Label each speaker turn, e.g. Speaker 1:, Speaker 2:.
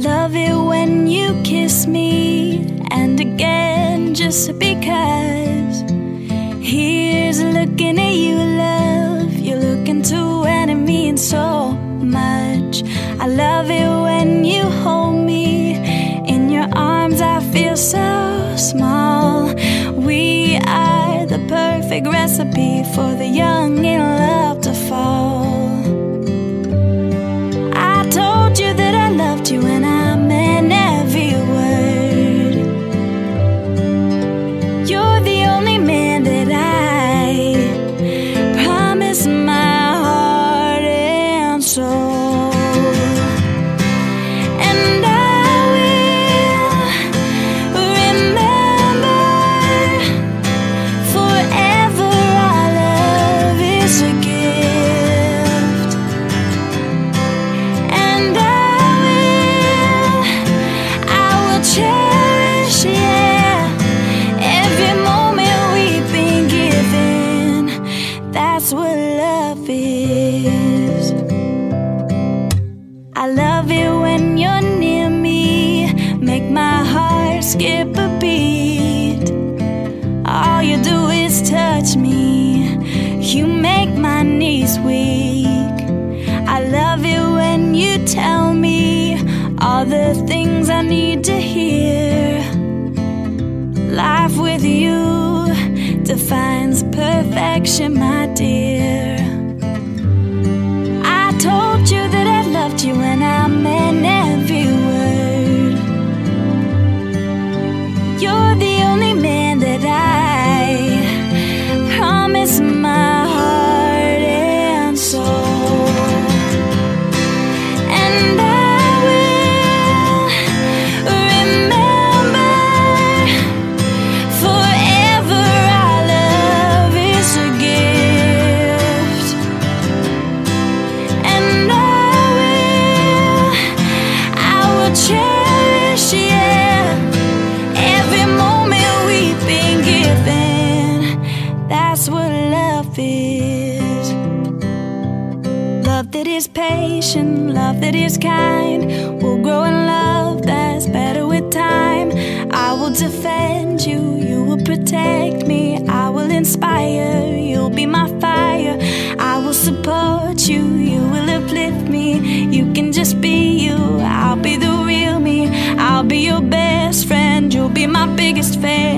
Speaker 1: love it when you kiss me, and again, just because. Here's looking at you, love. You're looking to and it means so much. I love it when you hold me in your arms. I feel so small. We are the perfect recipe for the young in love you tell me all the things I need to hear. Life with you defines perfection, my is. Love that is patient, love that is kind. We'll grow in love that's better with time. I will defend you, you will protect me. I will inspire, you'll be my fire. I will support you, you will uplift me. You can just be you, I'll be the real me. I'll be your best friend, you'll be my biggest fan.